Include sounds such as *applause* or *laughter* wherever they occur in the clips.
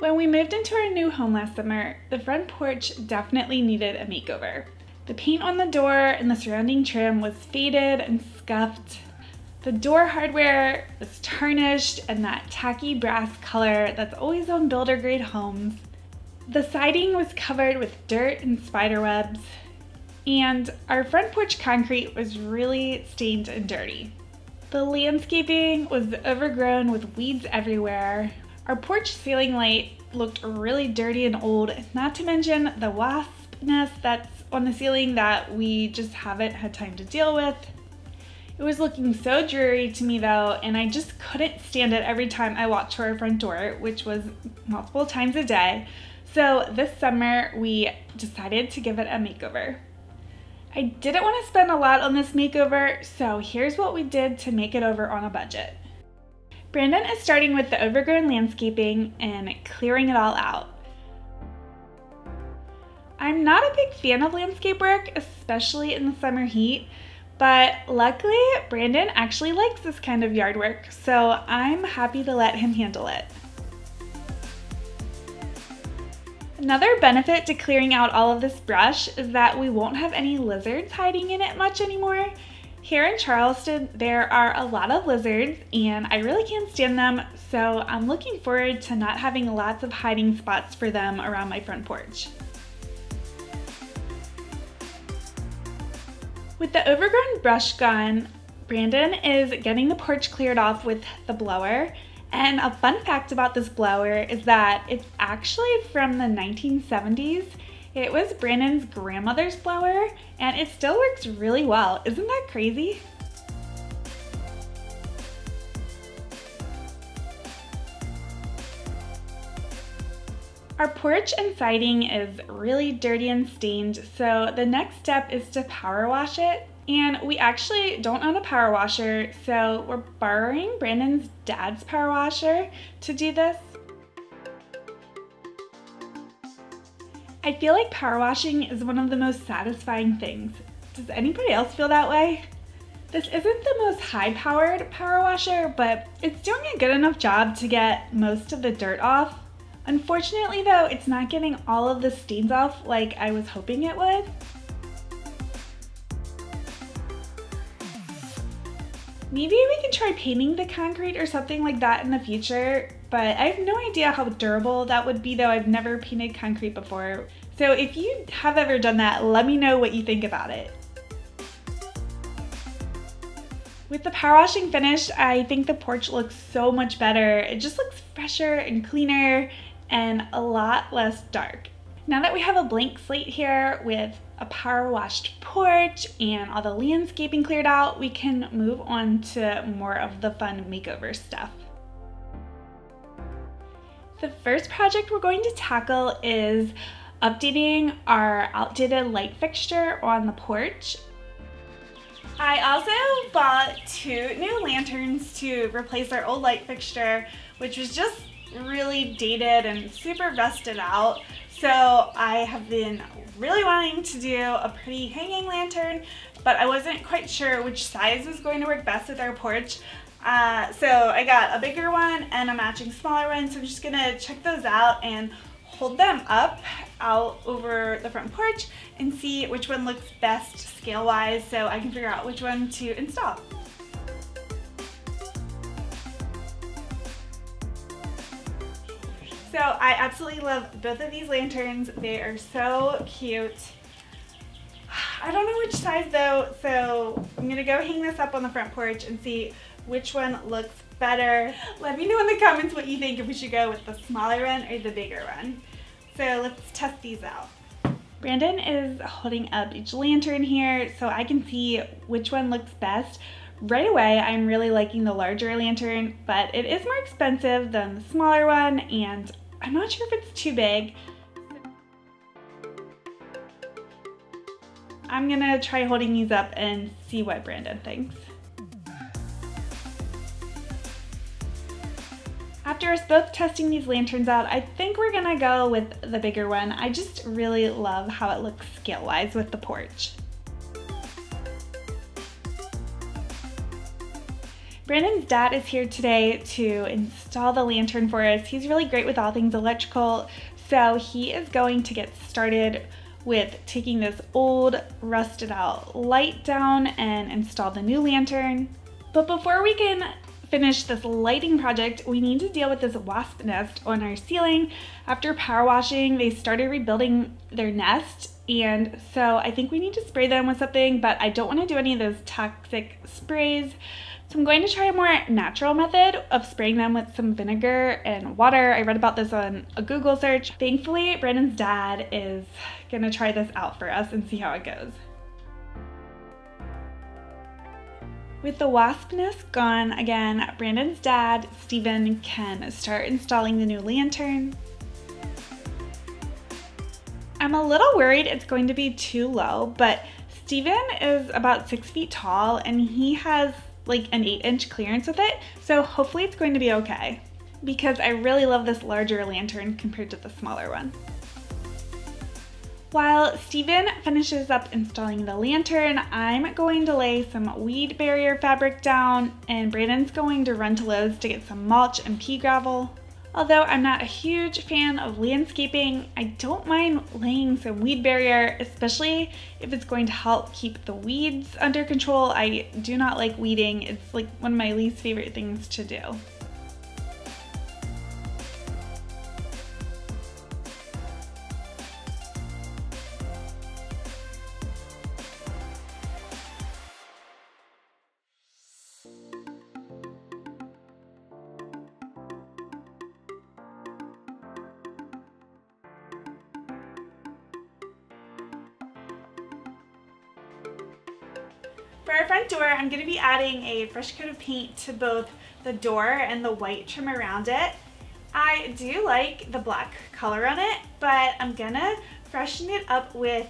When we moved into our new home last summer, the front porch definitely needed a makeover. The paint on the door and the surrounding trim was faded and scuffed. The door hardware was tarnished and that tacky brass color that's always on builder grade homes. The siding was covered with dirt and spider webs, and our front porch concrete was really stained and dirty. The landscaping was overgrown with weeds everywhere, our porch ceiling light looked really dirty and old, not to mention the wasp nest that's on the ceiling that we just haven't had time to deal with. It was looking so dreary to me though, and I just couldn't stand it every time I walked to our front door, which was multiple times a day. So this summer, we decided to give it a makeover. I didn't want to spend a lot on this makeover, so here's what we did to make it over on a budget. Brandon is starting with the overgrown landscaping and clearing it all out. I'm not a big fan of landscape work, especially in the summer heat, but luckily Brandon actually likes this kind of yard work, so I'm happy to let him handle it. Another benefit to clearing out all of this brush is that we won't have any lizards hiding in it much anymore, here in Charleston, there are a lot of lizards and I really can't stand them, so I'm looking forward to not having lots of hiding spots for them around my front porch. With the overgrown brush gone, Brandon is getting the porch cleared off with the blower. And a fun fact about this blower is that it's actually from the 1970s it was Brandon's grandmother's blower and it still works really well. Isn't that crazy? Our porch and siding is really dirty and stained, so the next step is to power wash it. And we actually don't own a power washer, so we're borrowing Brandon's dad's power washer to do this. I feel like power washing is one of the most satisfying things. Does anybody else feel that way? This isn't the most high powered power washer, but it's doing a good enough job to get most of the dirt off. Unfortunately though, it's not getting all of the stains off like I was hoping it would. Maybe we can try painting the concrete or something like that in the future, but I have no idea how durable that would be though. I've never painted concrete before. So if you have ever done that, let me know what you think about it. With the power washing finished, I think the porch looks so much better. It just looks fresher and cleaner and a lot less dark. Now that we have a blank slate here with a power washed porch and all the landscaping cleared out, we can move on to more of the fun makeover stuff. The first project we're going to tackle is updating our outdated light fixture on the porch. I also bought two new lanterns to replace our old light fixture, which was just really dated and super rusted out. So I have been really wanting to do a pretty hanging lantern, but I wasn't quite sure which size was going to work best with our porch. Uh, so I got a bigger one and a matching smaller one, so I'm just gonna check those out and hold them up out over the front porch and see which one looks best scale-wise so I can figure out which one to install. So I absolutely love both of these lanterns. They are so cute. *sighs* I don't know which size though, so I'm gonna go hang this up on the front porch and see which one looks better. Let me know in the comments what you think if we should go with the smaller one or the bigger one. So let's test these out. Brandon is holding up each lantern here so I can see which one looks best. Right away, I'm really liking the larger lantern, but it is more expensive than the smaller one and I'm not sure if it's too big. I'm gonna try holding these up and see what Brandon thinks. After us both testing these lanterns out, I think we're gonna go with the bigger one. I just really love how it looks scale-wise with the porch. Brandon's dad is here today to install the lantern for us. He's really great with all things electrical, so he is going to get started with taking this old rusted out light down and install the new lantern. But before we can finish this lighting project, we need to deal with this wasp nest on our ceiling. After power washing, they started rebuilding their nest and so I think we need to spray them with something, but I don't want to do any of those toxic sprays. So I'm going to try a more natural method of spraying them with some vinegar and water. I read about this on a Google search. Thankfully, Brandon's dad is gonna try this out for us and see how it goes. With the wasp nest gone again, Brandon's dad, Stephen, can start installing the new lantern. I'm a little worried it's going to be too low, but Stephen is about six feet tall and he has like an eight inch clearance with it, so hopefully it's going to be okay because I really love this larger lantern compared to the smaller one. While Stephen finishes up installing the lantern, I'm going to lay some weed barrier fabric down and Brandon's going to run to Lowe's to get some mulch and pea gravel. Although I'm not a huge fan of landscaping, I don't mind laying some weed barrier, especially if it's going to help keep the weeds under control. I do not like weeding. It's like one of my least favorite things to do. Door, I'm going to be adding a fresh coat of paint to both the door and the white trim around it. I do like the black color on it, but I'm gonna freshen it up with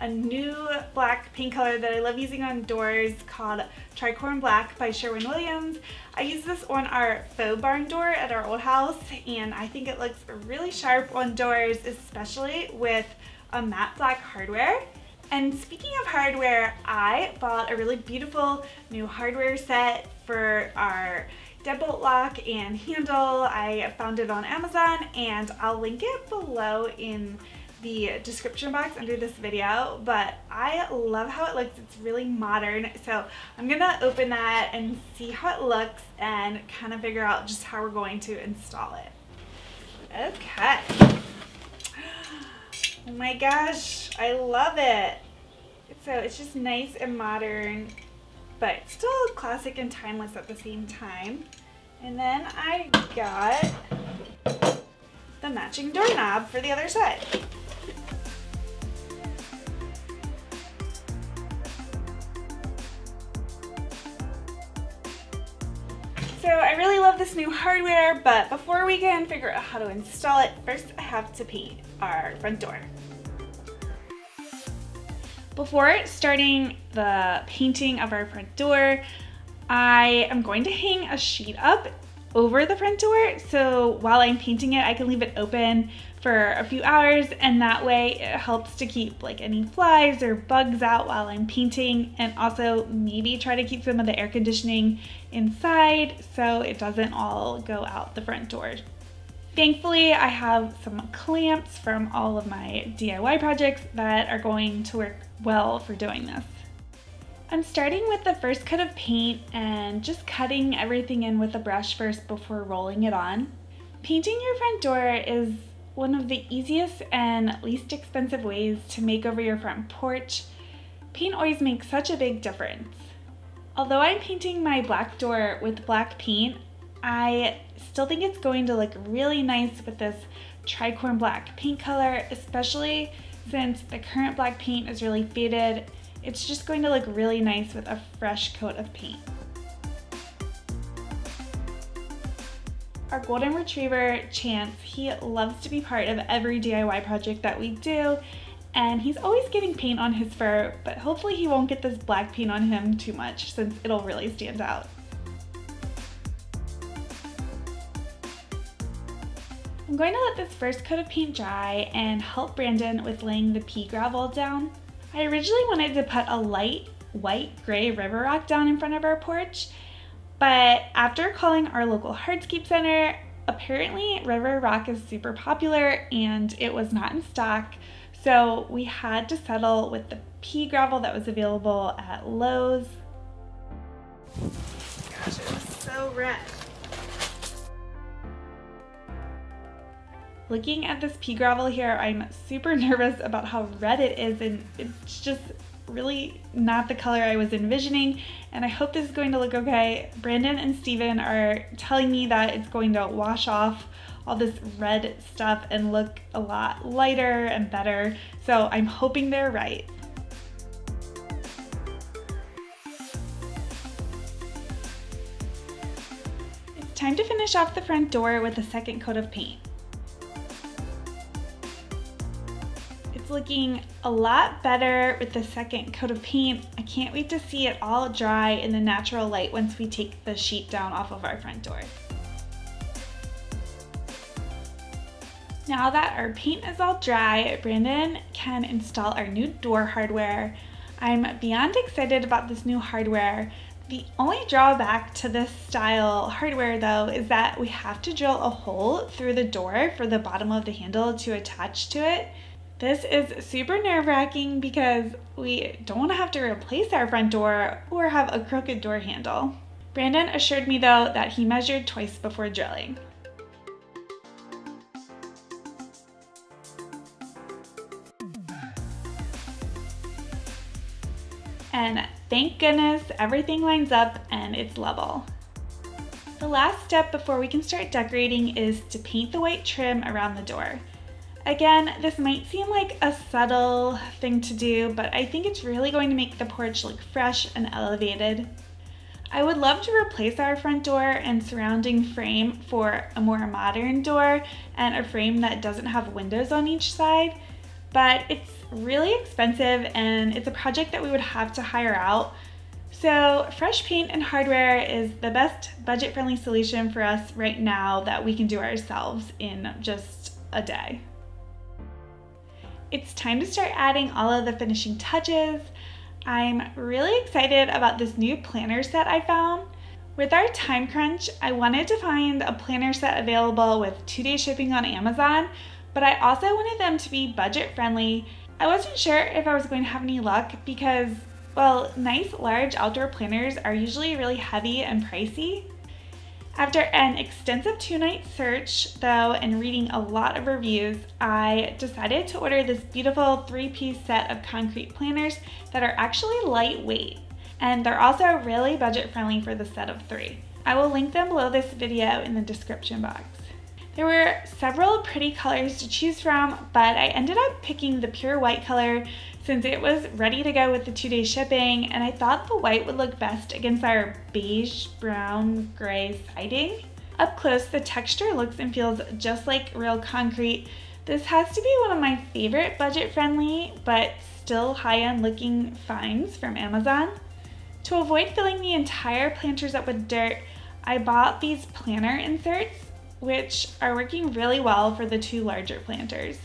a new black paint color that I love using on doors called Tricorn Black by Sherwin-Williams. I use this on our faux barn door at our old house and I think it looks really sharp on doors, especially with a matte black hardware. And speaking of hardware, I bought a really beautiful new hardware set for our deadbolt lock and handle. I found it on Amazon and I'll link it below in the description box under this video, but I love how it looks. It's really modern. So I'm gonna open that and see how it looks and kind of figure out just how we're going to install it. Okay. Oh my gosh, I love it. So it's just nice and modern, but still classic and timeless at the same time. And then I got the matching doorknob for the other side. So I really love this new hardware, but before we can figure out how to install it, first I have to paint our front door. Before starting the painting of our front door, I am going to hang a sheet up over the front door so while I'm painting it I can leave it open for a few hours and that way it helps to keep like any flies or bugs out while I'm painting and also maybe try to keep some of the air conditioning inside so it doesn't all go out the front door. Thankfully I have some clamps from all of my DIY projects that are going to work well for doing this. I'm starting with the first coat of paint and just cutting everything in with a brush first before rolling it on. Painting your front door is one of the easiest and least expensive ways to make over your front porch. Paint always makes such a big difference. Although I'm painting my black door with black paint, I still think it's going to look really nice with this tricorn black paint color, especially since the current black paint is really faded it's just going to look really nice with a fresh coat of paint. Our golden retriever, Chance, he loves to be part of every DIY project that we do, and he's always getting paint on his fur, but hopefully he won't get this black paint on him too much since it'll really stand out. I'm going to let this first coat of paint dry and help Brandon with laying the pea gravel down. I originally wanted to put a light white gray river rock down in front of our porch, But after calling our local hardscape center, apparently River Rock is super popular and it was not in stock. So we had to settle with the pea gravel that was available at Lowe's. Gosh, it was so red. Looking at this pea gravel here, I'm super *laughs* nervous about how red it is and it's just really not the color I was envisioning and I hope this is going to look okay. Brandon and Stephen are telling me that it's going to wash off all this red stuff and look a lot lighter and better. So I'm hoping they're right. It's time to finish off the front door with a second coat of paint. Looking a lot better with the second coat of paint. I can't wait to see it all dry in the natural light once we take the sheet down off of our front door. Now that our paint is all dry, Brandon can install our new door hardware. I'm beyond excited about this new hardware. The only drawback to this style hardware though is that we have to drill a hole through the door for the bottom of the handle to attach to it. This is super nerve wracking because we don't want to have to replace our front door or have a crooked door handle. Brandon assured me though that he measured twice before drilling. And thank goodness everything lines up and it's level. The last step before we can start decorating is to paint the white trim around the door. Again, this might seem like a subtle thing to do, but I think it's really going to make the porch look fresh and elevated. I would love to replace our front door and surrounding frame for a more modern door and a frame that doesn't have windows on each side, but it's really expensive and it's a project that we would have to hire out. So fresh paint and hardware is the best budget-friendly solution for us right now that we can do ourselves in just a day. It's time to start adding all of the finishing touches. I'm really excited about this new planner set I found. With our time crunch, I wanted to find a planner set available with two day shipping on Amazon, but I also wanted them to be budget friendly. I wasn't sure if I was going to have any luck because, well, nice large outdoor planners are usually really heavy and pricey. After an extensive two-night search, though, and reading a lot of reviews, I decided to order this beautiful three-piece set of concrete planners that are actually lightweight. And they're also really budget-friendly for the set of three. I will link them below this video in the description box. There were several pretty colors to choose from, but I ended up picking the pure white color since it was ready to go with the two-day shipping and I thought the white would look best against our beige, brown, gray siding. Up close, the texture looks and feels just like real concrete. This has to be one of my favorite budget-friendly but still high-end looking finds from Amazon. To avoid filling the entire planters up with dirt, I bought these planter inserts, which are working really well for the two larger planters.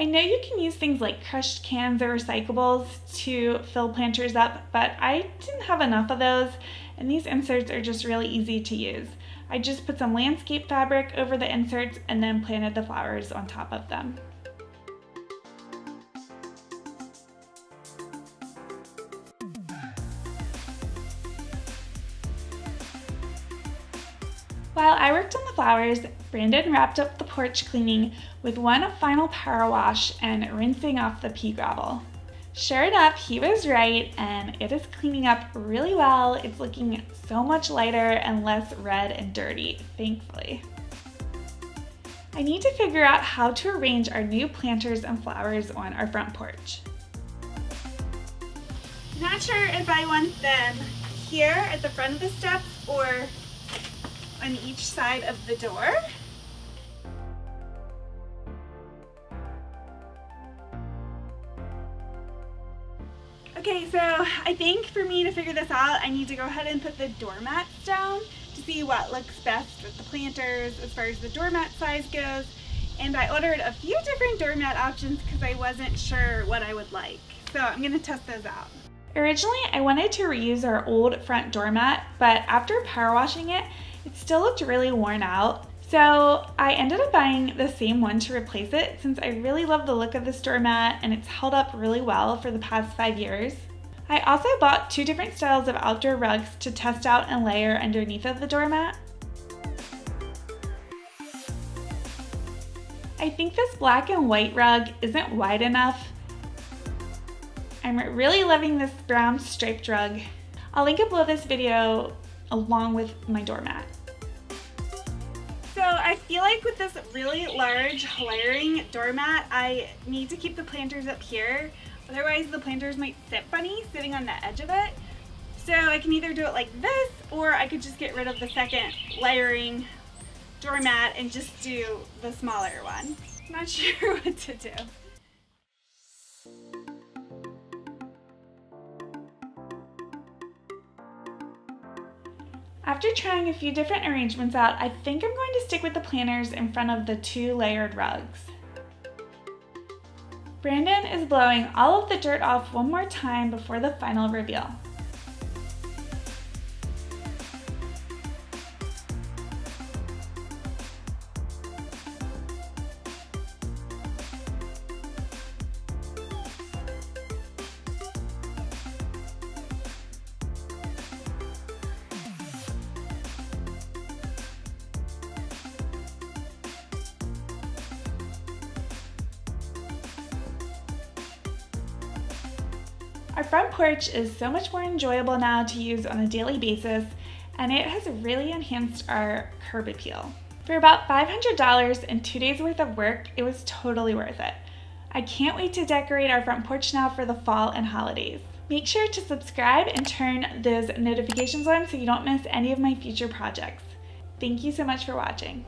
I know you can use things like crushed cans or recyclables to fill planters up, but I didn't have enough of those, and these inserts are just really easy to use. I just put some landscape fabric over the inserts and then planted the flowers on top of them. While I worked on the flowers, Brandon wrapped up the porch cleaning with one final power wash and rinsing off the pea gravel. Sure enough, he was right and it is cleaning up really well. It's looking so much lighter and less red and dirty, thankfully. I need to figure out how to arrange our new planters and flowers on our front porch. Not sure if I want them here at the front of the steps or on each side of the door. Okay, so I think for me to figure this out, I need to go ahead and put the doormats down to see what looks best with the planters as far as the doormat size goes. And I ordered a few different doormat options because I wasn't sure what I would like. So I'm gonna test those out. Originally, I wanted to reuse our old front doormat, but after power washing it, it still looked really worn out. So I ended up buying the same one to replace it since I really love the look of this doormat and it's held up really well for the past five years. I also bought two different styles of outdoor rugs to test out and layer underneath of the doormat. I think this black and white rug isn't wide enough. I'm really loving this brown striped rug. I'll link it below this video along with my doormat. So I feel like with this really large layering doormat, I need to keep the planters up here. Otherwise the planters might sit funny sitting on the edge of it. So I can either do it like this or I could just get rid of the second layering doormat and just do the smaller one. Not *laughs* sure what to do. After trying a few different arrangements out, I think I'm going to stick with the planters in front of the two layered rugs. Brandon is blowing all of the dirt off one more time before the final reveal. Is so much more enjoyable now to use on a daily basis, and it has really enhanced our curb appeal. For about $500 and two days worth of work, it was totally worth it. I can't wait to decorate our front porch now for the fall and holidays. Make sure to subscribe and turn those notifications on so you don't miss any of my future projects. Thank you so much for watching.